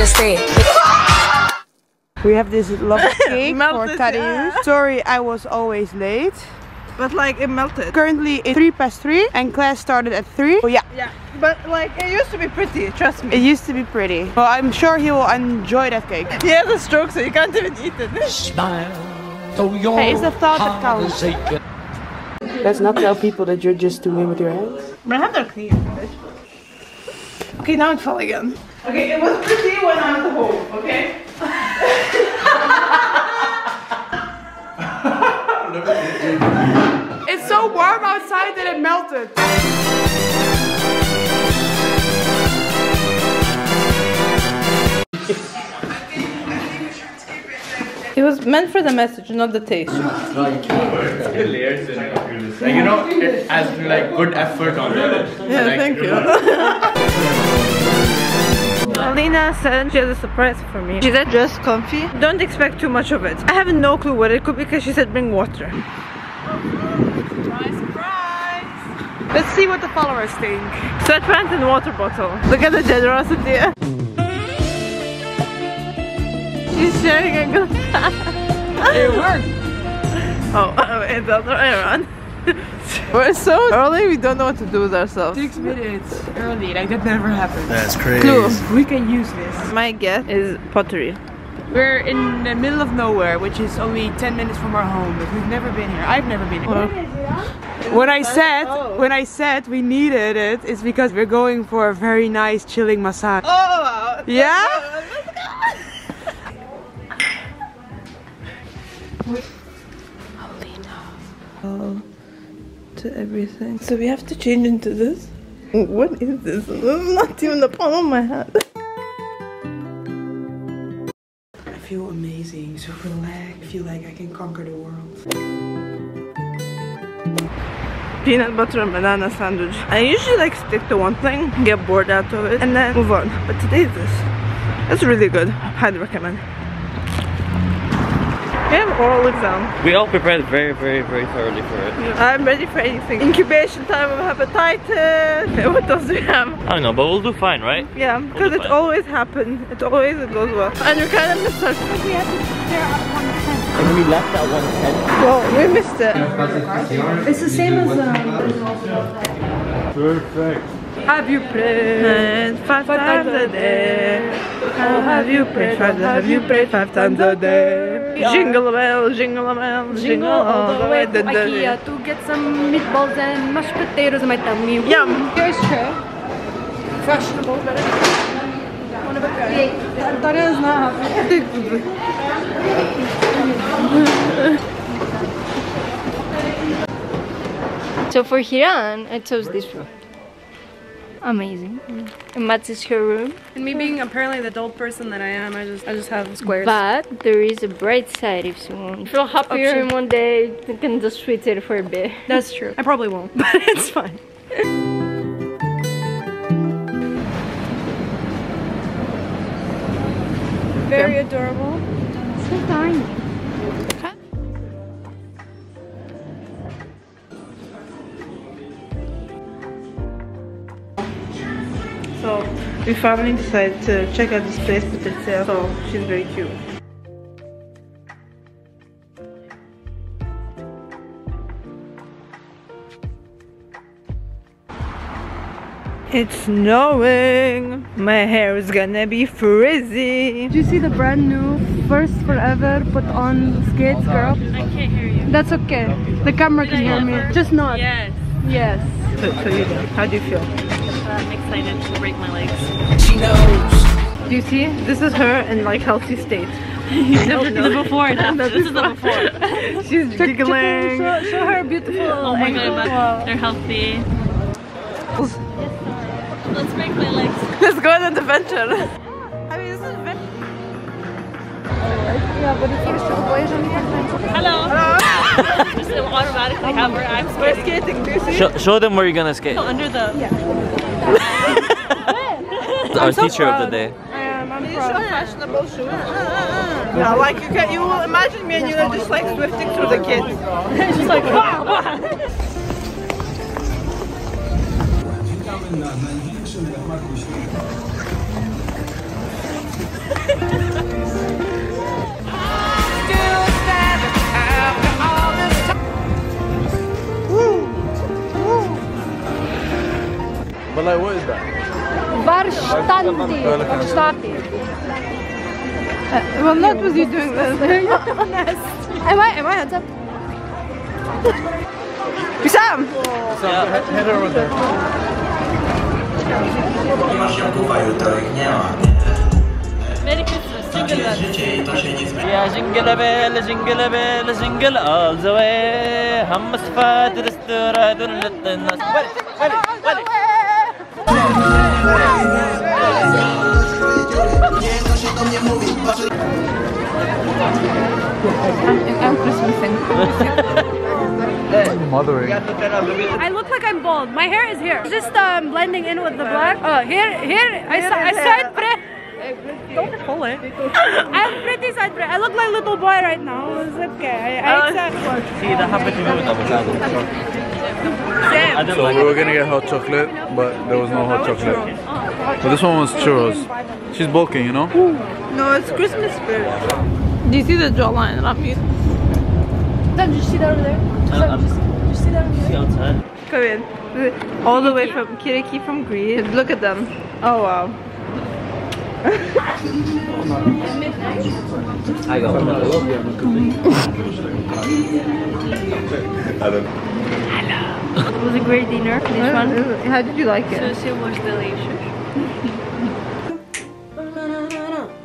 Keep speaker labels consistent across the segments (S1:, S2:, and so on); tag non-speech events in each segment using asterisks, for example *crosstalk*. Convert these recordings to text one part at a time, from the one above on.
S1: the state. *laughs*
S2: We have this lovely *laughs* cake for
S3: Melted,
S2: Tadeusz.
S3: yeah.
S2: Sorry, I was always late.
S3: But like it melted.
S2: Currently it's 3 past 3 and class started at 3. Oh yeah,
S3: Yeah. But like it used to be pretty, trust me.
S2: it used to be pretty. Well, I'm sure he will enjoy that cake.
S3: He has a stroke so you can't even eat it. *laughs*
S4: Smile, though your
S2: Hey, it's the thought that
S4: heart
S2: counts.
S4: is aching.
S2: Let's not tell people that you're just doing with your hands.
S3: My hands are clean. Okay, now it fell again. Okay, it was pretty when I was home, okay? *laughs*
S2: It's so warm outside that it melted.
S3: It was meant for the message, not the taste.
S5: the layers in it. Like, you know, it has like good effort on it.
S3: Yeah,
S5: Like,
S3: thank you. *laughs* Alina said she has a surprise for me. She said dress comfy. Don't expect too much of it. I have no clue what it could be because she said bring water.
S2: Surprise, surprise! Let's see what the followers think.
S3: Sweatpants and water bottle. Look at the generosity. She's sharing a good
S2: It worked. *laughs*
S3: Oh, *laughs* it's the other way around. We're so *laughs* early, we don't know what to do with ourselves.
S2: Six minutes early, like that never happened.
S5: That's crazy.
S3: Clue.
S2: We can use this.
S3: My guess is pottery.
S2: We're in the middle of nowhere, which is only 10 minutes from our home, but we've never been here. I've never been here. When I said
S3: Oh.
S2: when I said we needed it, it's because we're going for a very nice chilling massage.
S3: Oh!
S2: Yeah? *laughs*
S3: Oh, to everything. So we have to change into this? What is this? This is not even the palm of my hand.
S2: I feel amazing, so relaxed. I feel like I can conquer the world.
S3: Peanut butter and banana sandwich. I usually like stick to one thing, get bored out of it, and then move on. But today is this. It's really good. Highly recommend. We have oral exam.
S6: We all prepared very, very, very thoroughly for it.
S3: I'm ready for anything. Incubation time of hepatitis. *laughs* What else do we have?
S6: I don't know, but we'll do fine, right?
S3: Yeah, because
S6: do
S3: it
S6: fine.
S3: always happens. It always goes well. And we kind of missed our
S6: And we left at 110.
S3: Well, we missed it.
S7: It's the same as um,
S5: Perfect.
S2: Have you prayed?
S3: And five times a day. How have you prayed? Five, have you prayed five times a day? Jingle bell, jingle bell, jingle all the way. Dun, dun, dun.
S7: IKEA to get some meatballs and mashed potatoes in my tummy.
S3: Yum.
S7: Here's tray. Fashionable, but one of a kind. Taria's not happy. So for Hiran, I chose this room. Amazing. And Mats is her room.
S8: And me being apparently the adult person that I am, I just I just have squares.
S7: But there is a bright side if someone feel happier in one day, you can just switch it for a bit. *laughs*
S8: That's true. I probably won't, *laughs* but it's fine. Very adorable.
S7: So tiny.
S3: So we finally decided to uh, check out this place with uh, Patricia. So she's very cute. It's snowing. My hair is gonna be frizzy.
S8: Do you see the brand new first forever put on skates, oh girl?
S7: I can't hear you.
S8: That's okay. The camera can hear me. Just not.
S7: Yes.
S8: Yes.
S3: So, so you know, how do you feel?
S7: I'm excited to break my legs.
S3: Do you see? This is her in like healthy state. *laughs*
S7: The, the before *laughs* and after. This is the before. *laughs*
S3: She's giggling.
S8: Show, show her beautiful.
S7: Oh my
S8: ankle.
S7: god, but they're healthy. Let's break my legs.
S3: Let's go on an adventure. I mean, this is very
S7: Hello. Just automatically have her. Oh I'm
S3: We're
S7: skating.
S3: skating, do you see?
S6: Show, show them where you're gonna skate.
S7: Under the. Yeah. *laughs*
S6: Our teacher of the day.
S8: I am. I'm
S3: These fashionable shoes. Yeah, uh, uh, uh. like you can, you will imagine me and you are just like swifting through the kids. *laughs*
S7: She's like, wow, wow. *laughs*
S1: But like, what is that?
S8: Varstandi. Varstati.
S3: Well, not with you doing this. *laughs*
S8: Am I, am I hands up? *laughs*
S3: Wissam!
S1: Head, head over there.
S6: Yeah, jingle bell, jingle bell, jingle all the way. هم صفات الاستراد للطنس. ولي ولي ولي.
S3: I'm Christmasing.
S1: Mothering.
S8: I look like I'm bald. My hair is here. It's just um, blending in with the black. Oh, here, here. I saw, I saw pretty. Don't pull it. *laughs* I'm pretty side pretty. I look like a little boy right now. It's okay. I, I accept.
S6: See the happy to do avocado. I don't
S1: So
S6: like
S1: we were gonna get hot chocolate, but there was no hot chocolate. But this one was churros. She's bulking, you know?
S3: No, it's Christmas spirit. Do you see the jawline that I'm using?
S8: Did you see that over there?
S6: I'm just
S8: Did you see that over there?
S6: outside.
S3: Come in. All the way from Kiriki from Greece. Look at them. Oh wow.
S6: I got
S8: It was a great dinner. This one.
S3: How did you like it?
S8: Sushi was delicious.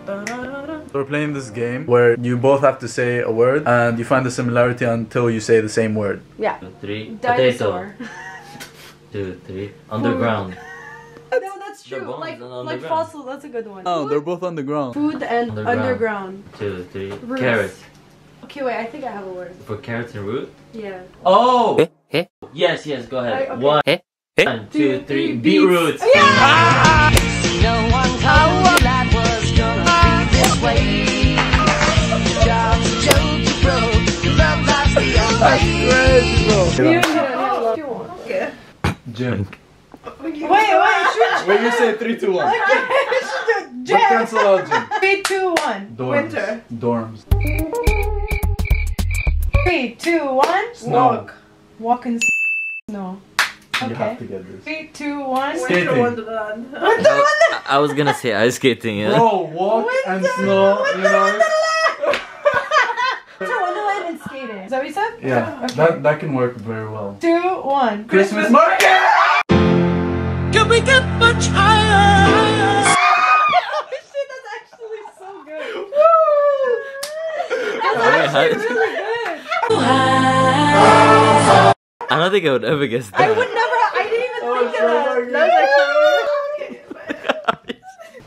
S1: So *laughs* we're playing this game where you both have to say a word and you find the similarity until you say the same word.
S6: Two, three.
S8: Dinosaur.
S6: Potato. *laughs* Two, three. Underground.
S8: No, that's true.
S6: bones
S8: Like, like fossil. That's a good one.
S1: Oh, they're both underground.
S8: Food and
S6: Underground.
S8: underground.
S6: Two, three.
S8: Roots.
S6: Carrots.
S8: Okay, wait. I think I have a word.
S6: For carrots and root.
S8: Yeah.
S6: Oh. Eh, eh. Yes, yes. Go ahead.
S8: I- okay.
S6: One. One, two, three.
S8: three,
S6: Beetroots.
S1: Jim.
S7: Wait, wait,
S1: Wait, you say three, two, one. But
S7: Jim.
S1: cancel out Jim.
S7: Three, two, one.
S1: Dorms.
S7: Winter.
S1: Dorms.
S7: Three, two, one.
S1: Snow.
S7: Walk. Walk in snow.
S1: You have to get this.
S7: Three, two, one.
S1: Skating.
S6: I, I was gonna say ice skating. Yeah.
S1: Bro, walk and snow, you know?
S7: Winter Wonderland and skating. Is that what you said?
S1: Yeah, oh,
S7: Okay.
S1: that, that can work very well.
S7: Two, one.
S1: Christmas market!
S4: Can we get much higher? *laughs*
S7: Shit, that's actually so good.
S6: Wait, how-
S7: Really good.
S6: I don't think I would ever guess that.
S7: I would never. I didn't even oh, think of that. That was actually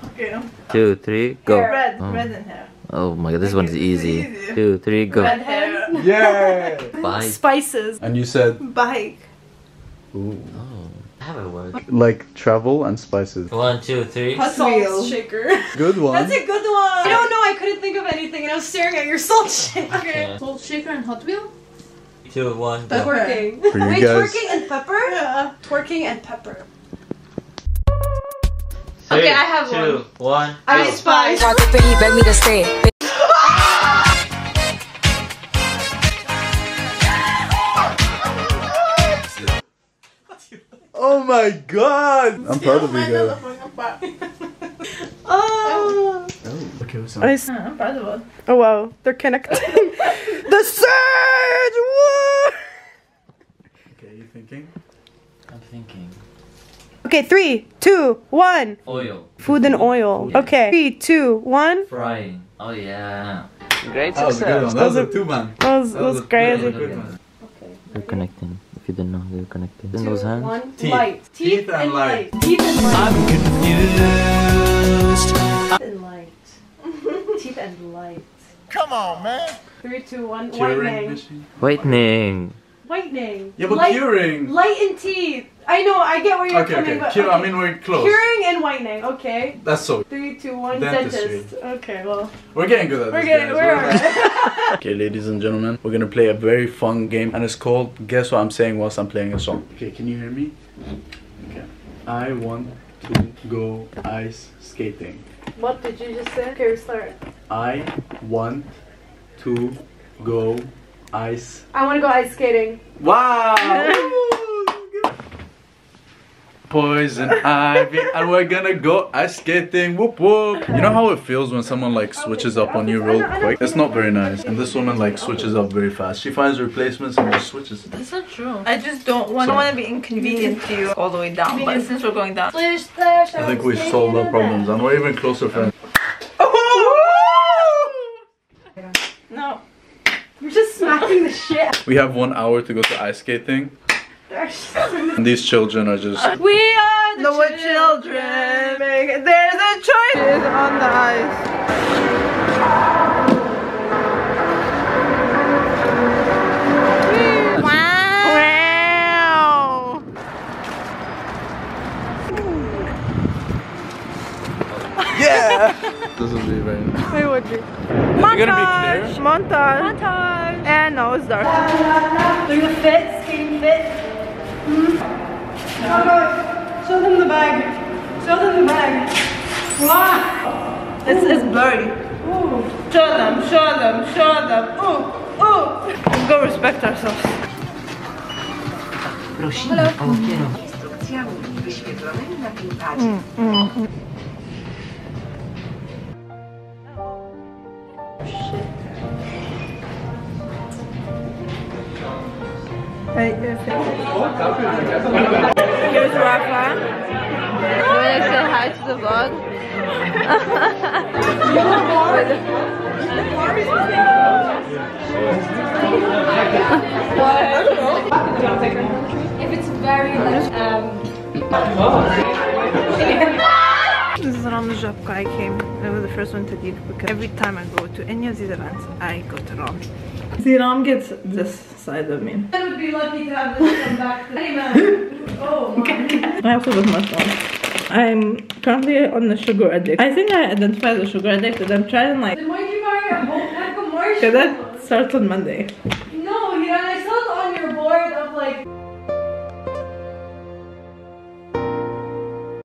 S7: okay.
S6: Two, three, go.
S7: Red,
S6: Oh.
S7: red in hair.
S6: Oh my god, this one's easy. Two, three, go.
S7: Red hair.
S1: Yeah! *laughs*
S6: Bye.
S7: Spices.
S1: And you said
S7: Bike.
S6: Oh, I have a word.
S1: like travel and spices.
S6: One, two, three.
S7: Hot salt shaker.
S1: Good *laughs* one.
S7: That's a good one. I don't know. I couldn't think of anything, and I was staring at your salt shaker.
S6: Okay.
S8: Salt shaker and Hot Wheel?
S6: Two, one, go.
S7: Twerking.
S1: For you
S7: Wait,
S1: guys.
S7: twerking and pepper? Yeah. Twerking and pepper.
S6: Three,
S7: Okay, I have
S6: two, one.
S7: I
S6: go.
S7: spice.
S9: beg me to stay.
S1: Oh my god! I'm proud of you guys.
S7: Oh. oh.
S1: Okay, what's
S3: I s- oh wow, they're connecting. The surge! Woo!
S1: Okay, you thinking?
S6: I'm thinking.
S3: Okay, three, two, one.
S6: Oil.
S3: Food and oil. Okay, three, two, one.
S6: Frying. Oh yeah.
S1: That was a good one. That was a two man.
S3: That was, that was crazy.
S1: Good one.
S6: They're connecting. If you didn't know, they're connected. In those hands.
S7: One.
S1: Teeth.
S7: Light. Teeth,
S1: Teeth and
S7: and
S1: light.
S7: light. Teeth and light.
S4: I'm confused.
S7: Teeth and light. *laughs* Teeth and light.
S4: Come on, man.
S7: Three, two, one.
S1: Curing
S7: Whitening.
S6: Whitening.
S7: Whitening.
S1: Yeah, but
S7: light,
S1: curing.
S7: Light and teeth. I know. I get where you're
S1: Okay,
S7: coming.
S1: okay.
S7: But,
S1: Cure, I mean, we're close.
S7: Curing and whitening. Okay.
S1: That's so.
S7: Three, two, one.
S1: Dentistry.
S7: Dentist. Okay. Well,
S1: We're getting good at
S7: we're
S1: this.
S7: getting.
S1: guys.
S7: We're
S1: We're-
S7: alright. *laughs*
S1: Okay, ladies and gentlemen, we're gonna play a very fun game, and it's called Guess What I'm Saying Whilst I'm Playing a Song. Okay, can you hear me? Okay. I want to go ice skating.
S7: What did you just say? Okay, start.
S1: I want to go ice.
S7: I want to go ice skating.
S1: Wow! *laughs* poison ivy, and we're gonna go ice skating. Whoop whoop. You know how it feels when someone like switches up on you real quick? It's not very nice. And this woman like switches up very fast. She finds replacements and just switches.
S3: That's not true. I just don't want, don't want to be inconvenient to you all the way down. But since we're going down,
S1: I think we solved our problems and we're even closer friends.
S3: no.
S7: You're just smacking the shit.
S1: We have one hour to go to ice skating. And these children are just *laughs*
S3: We are the, children. Make- There's a choice on the ice. Wow.
S1: Yeah, *laughs* this will be very nice.
S3: Wait, what you?
S1: Montage.
S3: Montage. Montage. And now it's dark.
S7: Look at the fit, skating fit. Oh God. Show them the bag. Show them the bag. Wow.
S3: It's, it's blurry.
S7: Ooh.
S3: Show them, show them, show them. Ooh, ooh. Let's go respect ourselves.
S9: Prosimy o kierowanie instrukcjami wyświetlonymi na tym padzie.
S3: Hey, Here's Rafa. You wanna say hi to the vlog? This *laughs* is Ram Żabka. I came. I was the first one to leave because every time I go to any of these events, I go to Ram. See, Ram gets this side of me.
S7: I would be lucky to have this come back. *laughs* Hey man. Oh.
S3: I also got my phone. I'm currently on the sugar addict. I think I identified as a sugar addict and I'm trying like
S7: Then why'd you buy a whole pack of
S3: Okay,
S7: marshmallows?
S3: that starts on Monday.